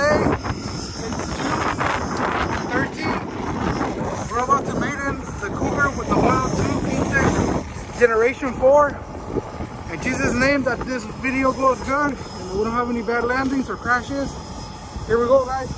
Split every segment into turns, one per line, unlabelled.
today. It's June 13th. We're about to maiden the Cougar with the Model 2 Intec Generation 4. In Jesus' name that this video goes good and we don't have any bad landings or crashes. Here we go guys.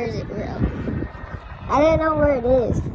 Where is it? Where? I didn't know where it is.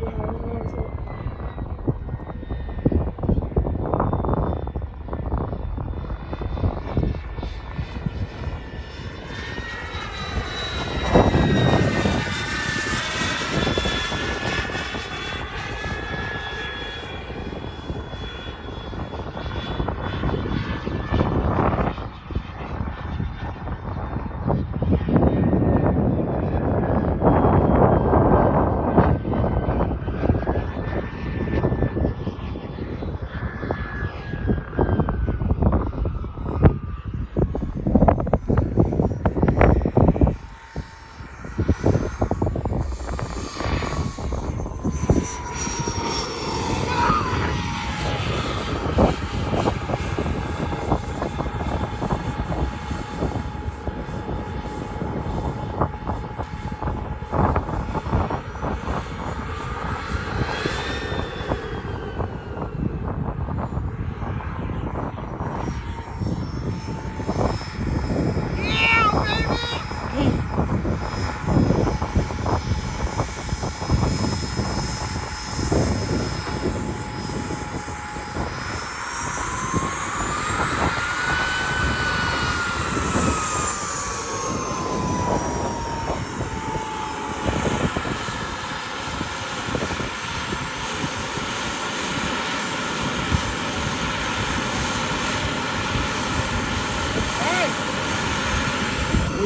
see.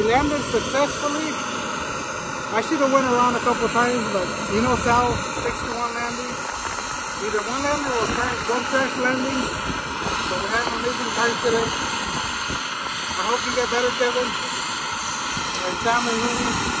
Landed successfully. I should have went around a couple times, but you know Sal sticks to one landing. Either one landing or crash, one crash landing. But we had an amazing time today. I hope you get better, Kevin. And Sam and Louie.